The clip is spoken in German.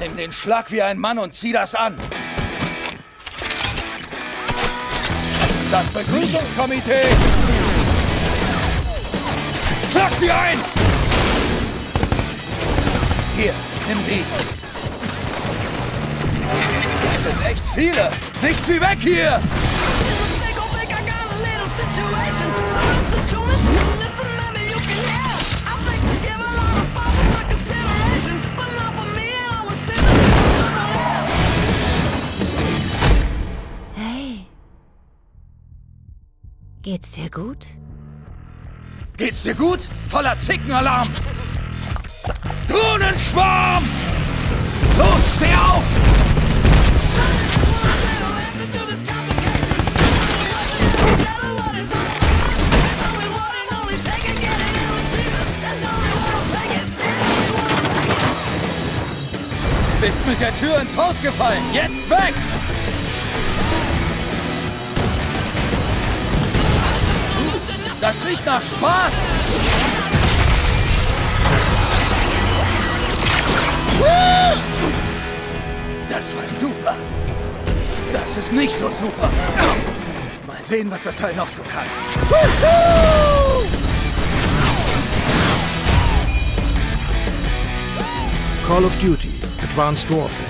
Nimm den Schlag wie ein Mann und zieh das an. Das Begrüßungskomitee! Schlag sie ein! Hier, nimm die. Das sind echt viele. Nichts wie weg hier! Hey. Geht's dir gut? Geht's dir gut? Voller Zickenalarm! Drohnenschwarm! Los, steh auf! Bist mit der Tür ins Haus gefallen. Jetzt weg! Das riecht nach Spaß! Das war super. Das ist nicht so super. Mal sehen, was das Teil noch so kann. Call of Duty Advanced Warfare.